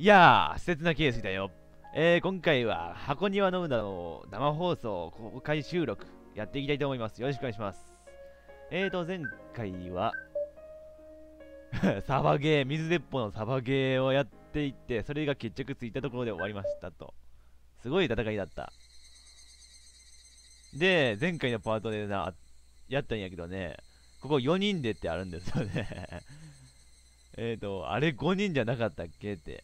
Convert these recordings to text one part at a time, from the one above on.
いやー、施設なケースだよ。えー、今回は箱庭の歌の生放送公開収録やっていきたいと思います。よろしくお願いします。えーと、前回は サバゲー、水鉄砲のサバゲーをやっていって、それが決着ついたところで終わりましたと。すごい戦いだった。で、前回のパートでな、やったんやけどね、ここ4人でってあるんですよね えっと、あれ5人じゃなかったっけって。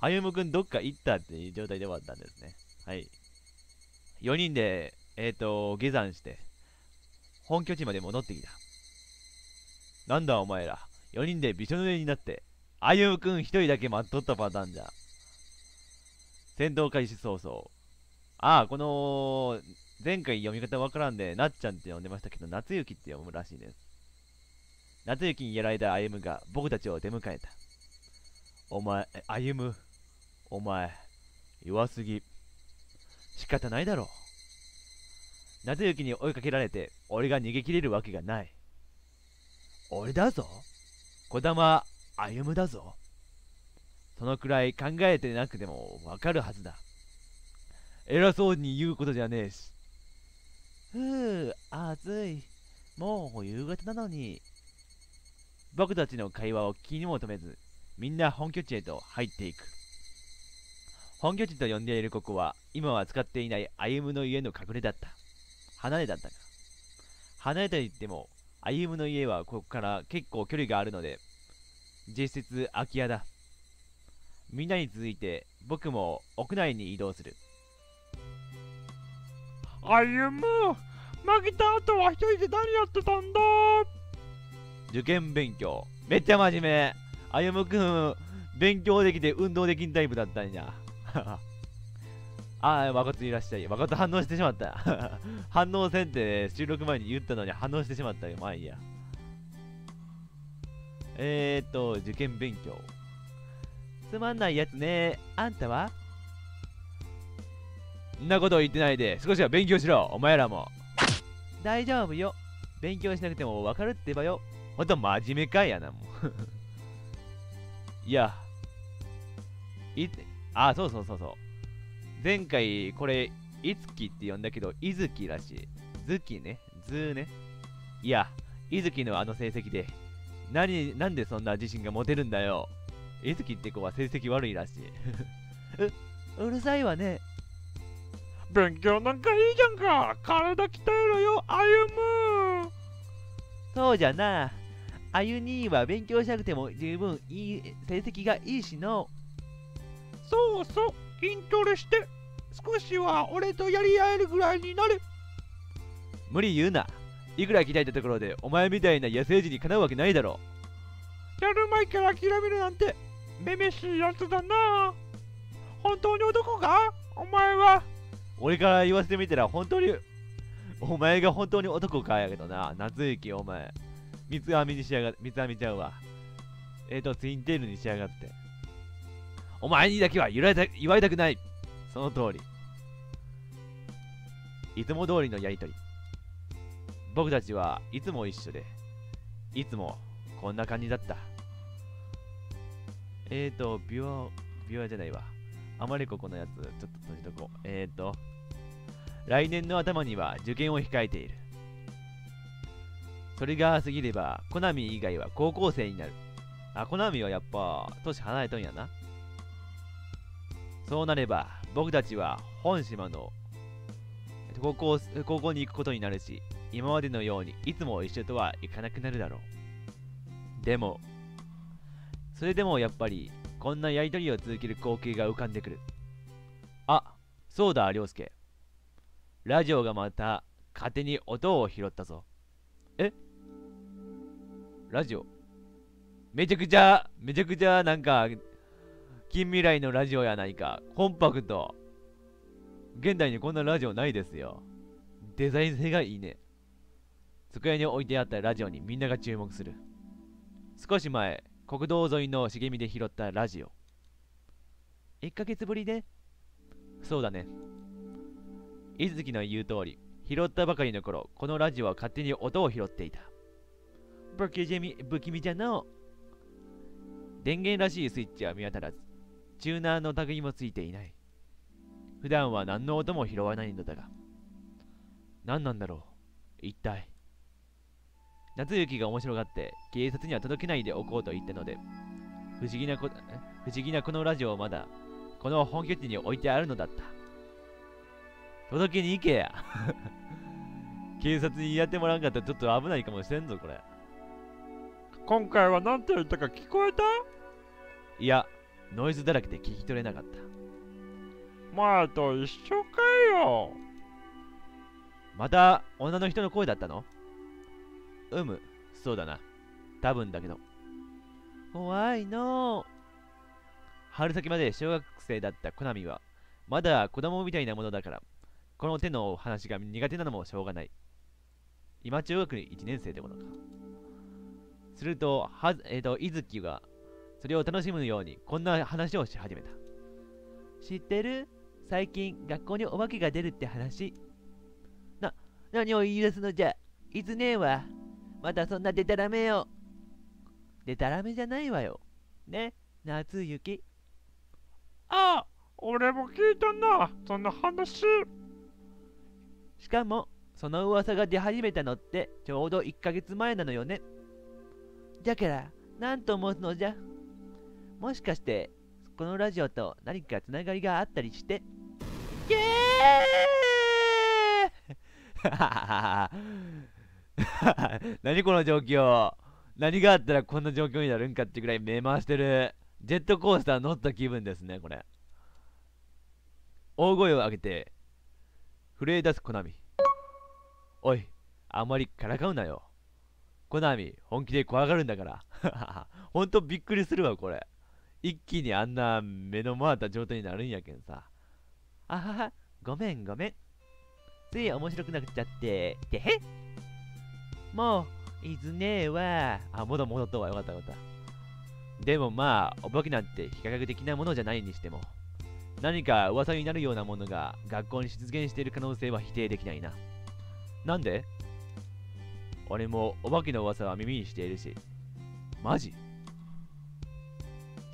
歩夢くんどっか行ったっていう状態で終わったんですね。はい。4人で、えっ、ー、と、下山して、本拠地まで戻ってきた。なんだお前ら。4人でびしょ濡れになって、歩夢くん1人だけ待っとったパターンじゃ。戦闘開始早々。ああ、この、前回読み方わからんで、なっちゃんって呼んでましたけど、夏雪って読むらしいです。夏雪にやられた歩夢が僕たちを出迎えた。お前、歩夢、お前、弱すぎ。仕方ないだろう。夏雪に追いかけられて、俺が逃げ切れるわけがない。俺だぞ。児玉歩だぞ。そのくらい考えてなくてもわかるはずだ。偉そうに言うことじゃねえし。ふう、暑い。もう夕方なのに。僕たちの会話を気にも留めず、みんな本拠地へと入っていく。本拠地と呼んでいるここは、今は使っていない歩夢の家の隠れだった。離れだったが。離れと言っても、歩夢の家はここから結構距離があるので、実質空き家だ。みんなに続いて、僕も屋内に移動する。歩む負けた後は一人で何やってたんだ？受験勉強めっちゃ真面目歩夢くん勉強できて運動できんタイプだったんや ああ、誠いらっしゃい。誠反応してしまった。反応せんって収録前に言ったのに反応してしまったよ。まあいいや。えーっと、受験勉強。つまんないやつね。あんたは？んなこと言ってないで、少しは勉強しろ、お前らも。大丈夫よ。勉強しなくてもわかるってばよ。ほんと真面目かいやな、もう。いや。いあ、そうそうそうそう。前回、これ、いつきって呼んだけど、いずきらしい。ずきね。ずーね。いや、いずきのあの成績で、何、なんでそんな自信が持てるんだよ。いずきって子は成績悪いらしい。う、うるさいわね。勉強なんかいいじゃんか体鍛えろよ歩むそうじゃなあゆ兄は勉強しなくても十分いい成績がいいしのそうそう筋トレして少しは俺とやり合えるぐらいになれ無理言うないくら鍛えたところでお前みたいな野生児にかなうわけないだろやる前から諦めるなんてめめしいやつだな本当に男か？お前は俺から言わせてみたら本当に、お前が本当に男かやけどな。夏雪お前。三つ編みにしやがって、三つ編みちゃうわ。えっ、ー、と、ツインテールにしやがって。お前にだけは言われた言われたくない。その通り。いつも通りのやりとり。僕たちはいつも一緒で、いつもこんな感じだった。えっ、ー、と、ビワ、ビワじゃないわ。あまりここのやつ、ちょっと閉じとこう。えっ、ー、と、来年の頭には受験を控えている。それが過ぎれば、コナミ以外は高校生になる。あ、コナミはやっぱ、年離れとんやな。そうなれば、僕たちは本島の高校高校に行くことになるし、今までのようにいつも一緒とはいかなくなるだろう。でも、それでもやっぱりこんなやりとりを続ける光景が浮かんでくる。あ、そうだ、涼介。ラジオがまた勝手に音を拾ったぞ。え？ラジオ？めちゃくちゃ、めちゃくちゃなんか、近未来のラジオやないか。コンパクト。現代にこんなラジオないですよ。デザイン性がいいね。机に置いてあったラジオにみんなが注目する。少し前、国道沿いの茂みで拾ったラジオ。1ヶ月ぶりでそうだね。伊豆木の言う通り、拾ったばかりの頃、このラジオは勝手に音を拾っていた。不気味、不気味じゃの。電源らしいスイッチは見当たらず、チューナーの類もついていない。普段は何の音も拾わないのだが。何なんだろう一体。夏雪が面白がって警察には届けないでおこうと言ったので、不思議なこ不思議なこのラジオをまだこの本拠地に置いてあるのだった。届けに行けや。警察にやってもらわんかったらちょっと危ないかもしれんぞ、これ。今回は何て言ったか聞こえた？いや、ノイズだらけで聞き取れなかった。前と一緒かよまた女の人の声だったの？うむ、そうだな。多分だけど。怖いの春先まで小学生だったコナミは、まだ子供みたいなものだから、この手の話が苦手なのもしょうがない。今中学1年生ってことか。すると、はず、えっ、ー、と、いずきが、それを楽しむように、こんな話をし始めた。知ってる？最近、学校にお化けが出るって話。な、何を言い出すのじゃ？いつねえわ。またそんなデタラメよ。デタラメじゃないわよ。ね、夏雪。ああ、俺も聞いたな、そんな話。しかも、その噂が出始めたのってちょうど1ヶ月前なのよね。じゃから、なんと申すのじゃ？もしかして、このラジオと何かつながりがあったりして？イエー 何この状況？何があったらこんな状況になるんかってぐらい目回してる。ジェットコースター乗った気分ですね、これ。大声を上げて、震え出すコナミ。おい、あまりからかうなよ。コナミ、本気で怖がるんだから。ほんとびっくりするわ、これ。一気にあんな目の回った状態になるんやけんさ。あはは、ごめんごめん。つい面白くなっちゃって、てへもう、いずねえわ。あ、もだ戻ったわ。よかったよかった。でもまあ、お化けなんて非科学的なものじゃないにしても、何か噂になるようなものが学校に出現している可能性は否定できないな。なんで？俺もお化けの噂は耳にしているし。マジ？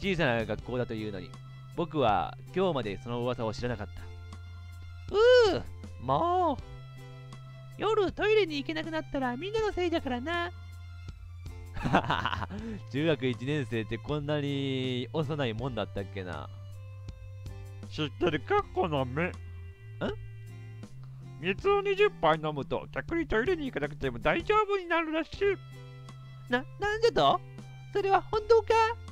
小さな学校だというのに、僕は今日までその噂を知らなかった。うー、もう。夜トイレに行けなくなったらみんなのせいだからな。中学1年生ってこんなに幼いもんだったっけな。知ってるかこの目。ん水を20杯飲むと逆にトイレに行かなくても大丈夫になるらしい。な、なんじゃとそれは本当か？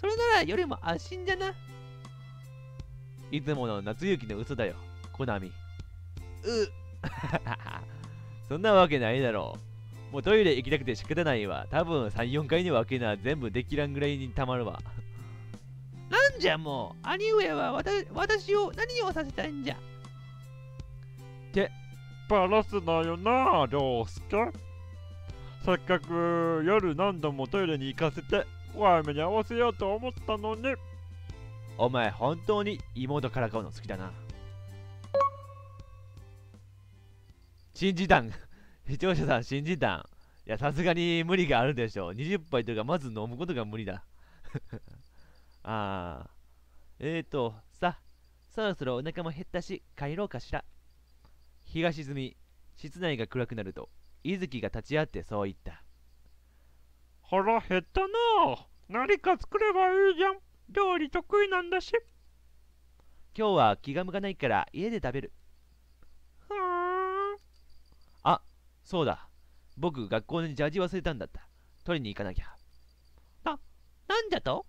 それならよりも安心じゃな？いつもの夏雪の嘘だよ、コナミ。う そんなわけないだろう。もうトイレ行きたくて仕方ないわ。多分3、4回に分けな全部できらんぐらいにたまるわ。なんじゃもう、兄上は私を何をさせたいんじゃ？ってバラすなよな涼介せっかく夜何度もトイレに行かせて怖い目に合わせようと思ったのに。お前本当に妹からかうの好きだな。信じたん視聴者さん信じたんいやさすがに無理があるでしょう。20杯とかまず飲むことが無理だ。ああえーとさそろそろお腹も減ったし帰ろうかしら。日が沈み、室内が暗くなると、伊月が立ち会ってそう言った。腹減ったな何か作ればいいじゃん。料理得意なんだし。今日は気が向かないから家で食べる。ふーん。あ、そうだ。僕、学校にジャージ忘れたんだった。取りに行かなきゃ。な、なんじゃと？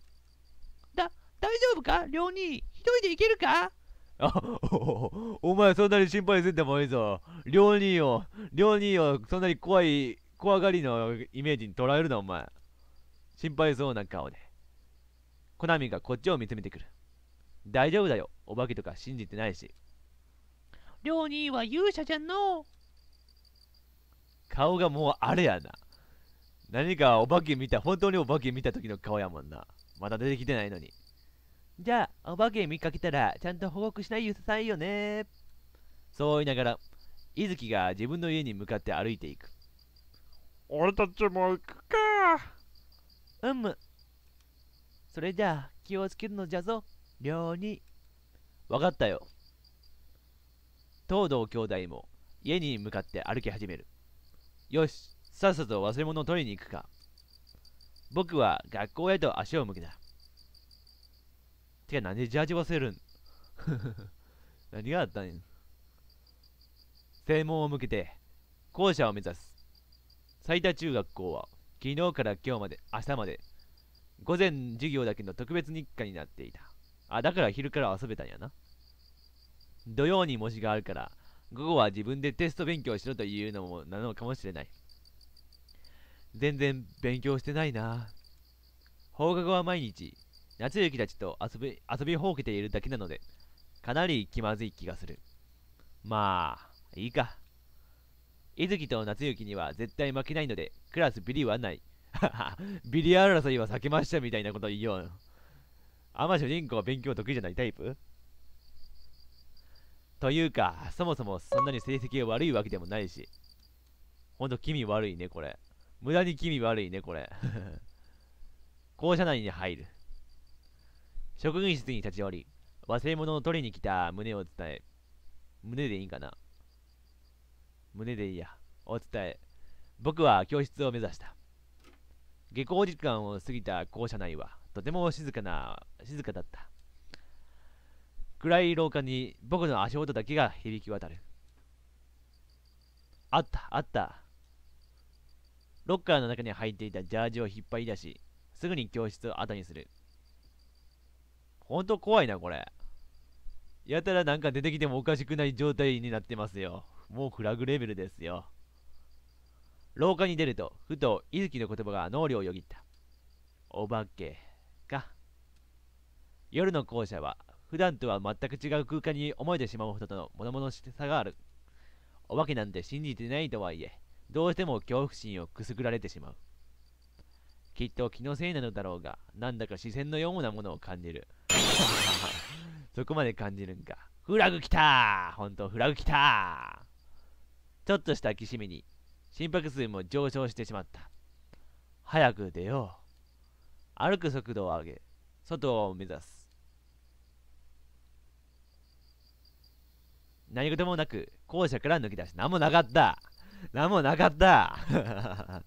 だ、大丈夫か？寮に一人で行けるか？あおお前そんなに心配せんでもいいぞ。両人を、両人をそんなに怖い、怖がりのイメージに捉えるな、お前。心配そうな顔で。コナミがこっちを見つめてくる。大丈夫だよ。お化けとか信じてないし。両人は勇者じゃんの。顔がもうあれやな。何かお化け見た、本当にお化け見た時の顔やもんな。まだ出てきてないのに。じゃあ、お化け見かけたら、ちゃんと報告しないさいよね。そう言いながら、伊月が自分の家に向かって歩いていく。俺たちも行くか。うむ。それじゃあ、気をつけるのじゃぞ寮にわかったよ。東堂兄弟も家に向かって歩き始める。よし、さっさと忘れ物を取りに行くか。僕は学校へと足を向けた。てか、なんでジャージ忘れるん？何があったんや？正門を向けて校舎を目指す。最多中学校は昨日から今日まで、明日まで、午前授業だけの特別日課になっていた。あ、だから昼から遊べたんやな。土曜に模試があるから、午後は自分でテスト勉強しろというのもなのかもしれない。全然勉強してないな。放課後は毎日、夏雪たちと遊び遊びほうけているだけなので、かなり気まずい気がする。まあ、いいか。伊月と夏雪には絶対負けないので、クラスビリはない。ビリ争いは避けましたみたいなこと言いよう。あんま主人公は勉強得意じゃないタイプ？というか、そもそもそんなに成績が悪いわけでもないし。ほんと気味悪いね、これ。無駄に気味悪いね、これ。校舎内に入る。職員室に立ち寄り、忘れ物を取りに来た旨を伝え、胸でいいかな？胸でいいや。を伝え、僕は教室を目指した。下校時間を過ぎた校舎内は、とても静かな、静かだった。暗い廊下に僕の足音だけが響き渡る。あった、あった。ロッカーの中に入っていたジャージを引っ張り出し、すぐに教室を後にする。ほんと怖いな、これ。やたらなんか出てきてもおかしくない状態になってますよ。もうフラグレベルですよ。廊下に出ると、ふと、伊月の言葉が脳裏をよぎった。お化けか。夜の校舎は、普段とは全く違う空間に思えてしまうほどの物々しさがある。お化けなんて信じてないとはいえ、どうしても恐怖心をくすぐられてしまう。きっと気のせいなのだろうが、なんだか視線のようなものを感じる。そこまで感じるんか。フラグ来たーほんと、フラグ来たーちょっとしたきしみに、心拍数も上昇してしまった。早く出よう。歩く速度を上げ、外を目指す。何事もなく、校舎から抜け出し、何もなかった何もなかった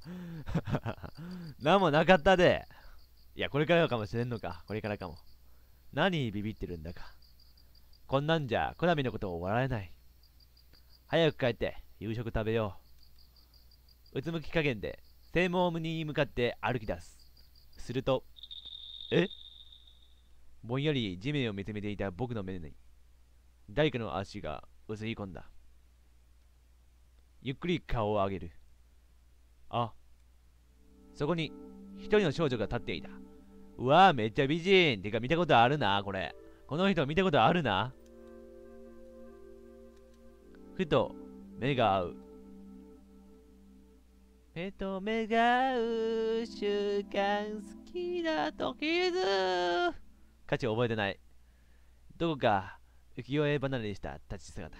何もなかったでいや、これからかもしれんのか。これからかも。何ビビってるんだか。こんなんじゃ、コナミのことを笑えない。早く帰って、夕食食べよう。うつむき加減で、正門に向かって歩き出す。すると、え？ぼんやり地面を見つめていた僕の目に、誰かの足が映り込んだ。ゆっくり顔を上げる。あ、そこに一人の少女が立っていた。うわぁ、めっちゃ美人てか見たことあるな、これ。この人見たことあるな。ふと目が合う。目と目が合う瞬間好きな時ず歌詞覚えてない。どこか浮世絵離れにした立ち姿。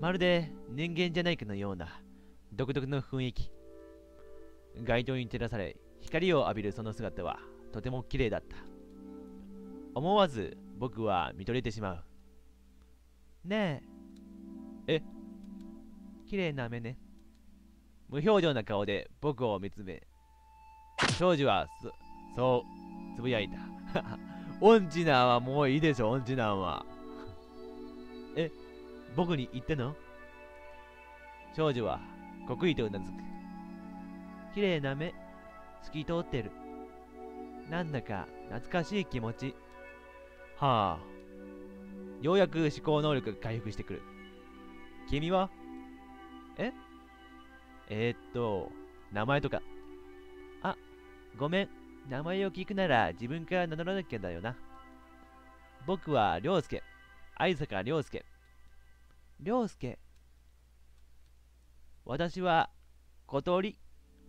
まるで人間じゃないかのような独特の雰囲気。街灯に照らされ光を浴びるその姿はとても綺麗だった。思わず僕は見とれてしまう。ねえ。え？綺麗な目ね。無表情な顔で僕を見つめ、少女はそ、う、つぶやいた。音痴なんはもういいでしょ、音痴なんは。え、僕に言ったの？少女は刻意とうなずく。綺麗な目、透き通ってる。なんだか懐かしい気持ち。はあ。ようやく思考能力が回復してくる。君は？え？えー、っと、名前とか。あ、ごめん。名前を聞くなら自分から名乗らなきゃだよな。僕は涼介。愛坂涼介。涼介？私は小鳥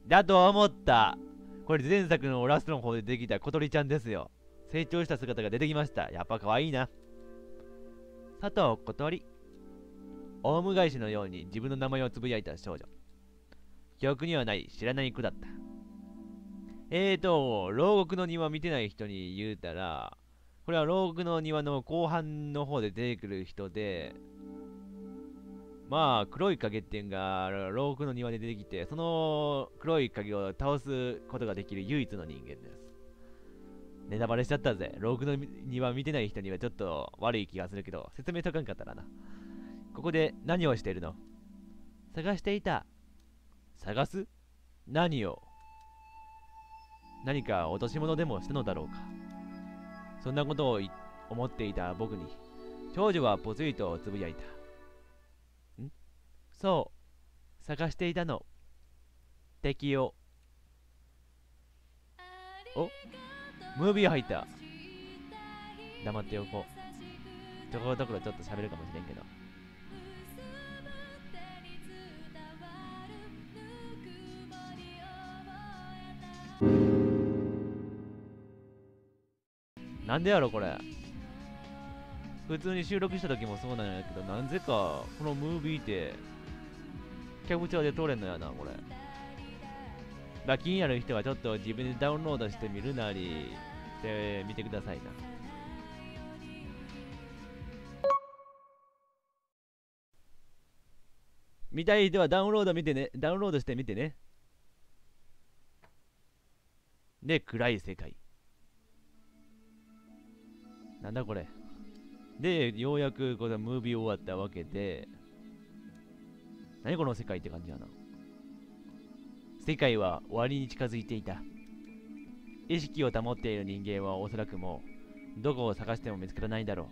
だと思った。これ前作のラストの方で出てきた小鳥ちゃんですよ。成長した姿が出てきました。やっぱ可愛いな。佐藤小鳥。オウム返しのように自分の名前をつぶやいた少女。記憶にはない知らない子だった。えーと、牢獄の庭見てない人に言うたら、これは牢獄の庭の後半の方で出てくる人で、まあ、黒い影っていうのが牢獄の庭で出てきて、その黒い影を倒すことができる唯一の人間です。ネタバレしちゃったぜ。牢獄の庭見てない人にはちょっと悪い気がするけど、説明とかんかったらな。ここで何をしているの？探していた。探す？何を？何か落とし物でもしたのだろうか？そんなことを思っていた僕に少女はぽつりとつぶやいた。ん？そう。探していたの。敵を。お？ムービー入った。黙っておこう。ところどころちょっと喋るかもしれんけど。なんでやろこれ。普通に収録した時もそうなんやけどなぜかこのムービーってキャプチャーで撮れんのやなこれ。まあ気になる人はちょっと自分でダウンロードしてみるなりしてみてくださいな。見たい人はダウンロード見てね。ダウンロードしてみてね。で暗い世界。なんだこれ。で、ようやくこのムービー終わったわけで、何この世界って感じやな。世界は終わりに近づいていた。意識を保っている人間はおそらくもう、どこを探しても見つからないだろ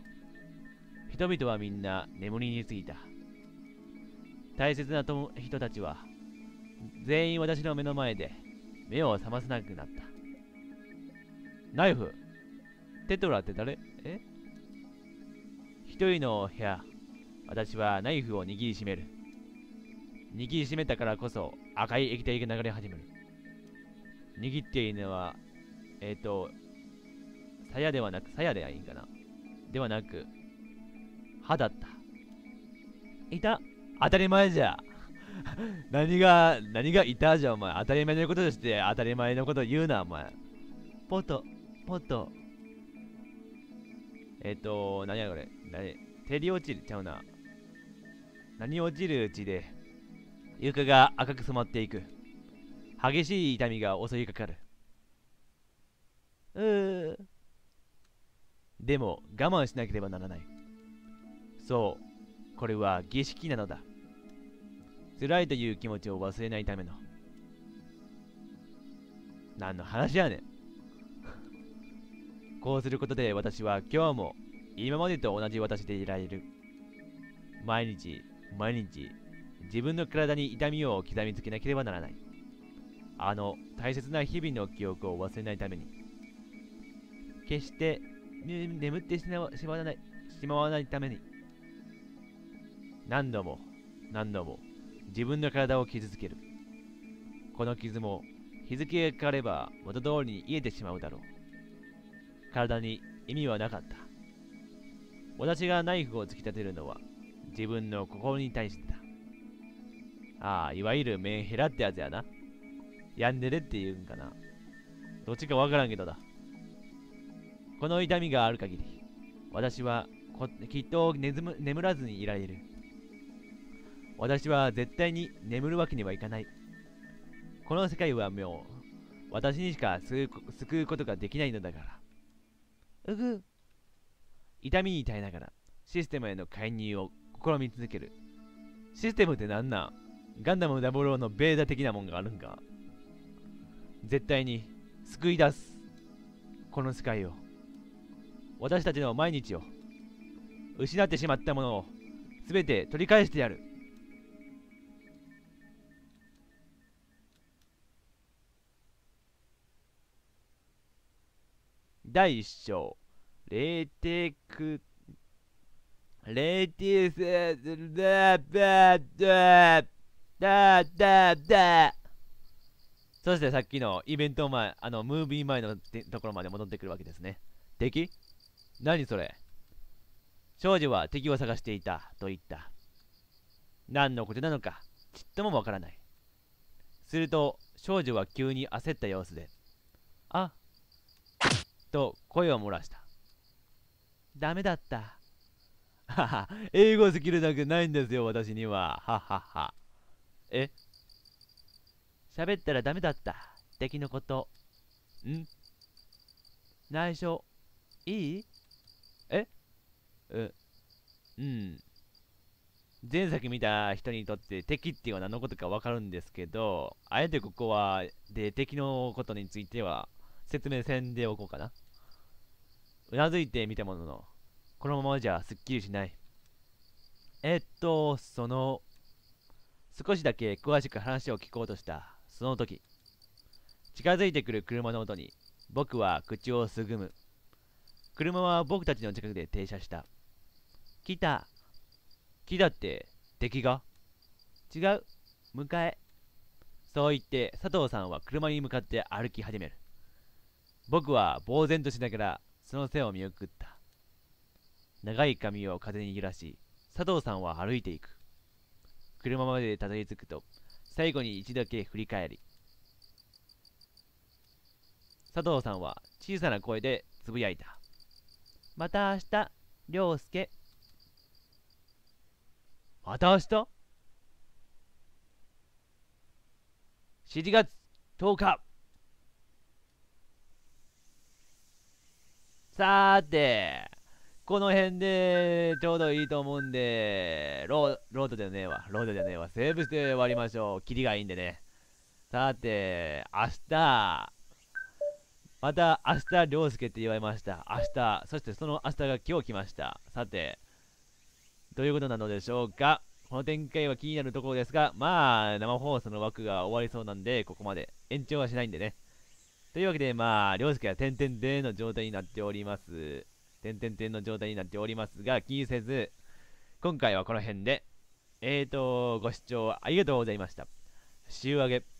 う。人々はみんな眠りについた。大切な人たちは、全員私の目の前で目を覚ませなくなった。ナイフテトラって誰？え？一人の部屋、私はナイフを握りしめる。握りしめたからこそ赤い液体が流れ始める。握っているのは、えっ、ー、と、鞘ではなく、鞘ではいいんかな？ではなく、歯だった。いた？当たり前じゃ 何が、何がいたじゃお前。当たり前のこととして当たり前のこと言うな、お前。ポト、ポト、えっ、ー、と、何やこれ？何？照り落ちる？ちゃうな。何落ちるうちで、床が赤く染まっていく。激しい痛みが襲いかかる。うー。でも、我慢しなければならない。そう、これは儀式なのだ。辛いという気持ちを忘れないための。何の話やねん。こうすることで私は今日も今までと同じ私でいられる。毎日、毎日、自分の体に痛みを刻みつけなければならない。あの大切な日々の記憶を忘れないために。決して、眠ってしまわないしまわないために。何度も、何度も、自分の体を傷つける。この傷も、日付がかかれば元通りに癒えてしまうだろう。体に意味はなかった。私がナイフを突き立てるのは自分の心に対してだ。ああ、いわゆるメンヘラってやつやな。ヤンデレって言うんかな。どっちかわからんけどだ。この痛みがある限り、私はきっと眠らずにいられる。私は絶対に眠るわけにはいかない。この世界はもう、私にしか救うことができないのだから。うぐ。痛みに耐えながらシステムへの介入を試み続ける。システムってなんなガンダム00のベーダ的なもんがあるんか？絶対に救い出すこの世界を。私たちの毎日を失ってしまったものを全て取り返してやる。第1章、レーテク、レーティス、ダダダダダダそしてさっきのイベント前、あの、ムービー前のところまで戻ってくるわけですね。敵？何それ？少女は敵を探していたと言った。何のことなのか、ちっともわからない。すると、少女は急に焦った様子で、あと声を漏らした。ダメだった。はは、英語スキルなんかないんですよ、私には。ははは。え？喋ったらダメだった。敵のこと。ん？内緒？いい？え？うん。前作見た人にとって敵っていうのは何のことかわかるんですけど、あえてここは、で、敵のことについては説明せんでおこうかな。うなずいてみたものの、このままじゃすっきりしない。えっと、その、少しだけ詳しく話を聞こうとした、その時、近づいてくる車の音に、僕は口をすぐむ。車は僕たちの近くで停車した。来た。来たって敵が？違う。迎え。そう言って佐藤さんは車に向かって歩き始める。僕は呆然としながらその背を見送った。長い髪を風に揺らし、佐藤さんは歩いていく。車までたどり着くと、最後に一度だけ振り返り、佐藤さんは小さな声でつぶやいた。また明日、涼介。また明日 ?7 月10日さーて、この辺でちょうどいいと思うんで、ローロードじゃねえわ、ロードじゃねえわ、セーブして終わりましょう。キリがいいんでね。さて、明日、また明日、涼介って言われました。明日、そしてその明日が今日来ました。さて、どういうことなのでしょうかこの展開は気になるところですが、まあ、生放送の枠が終わりそうなんで、ここまで。延長はしないんでね。というわけで、まあ、りょうすけは点々点の状態になっております。点々点の状態になっておりますが、気にせず、今回はこの辺で、えーと、ご視聴ありがとうございました。週上げ。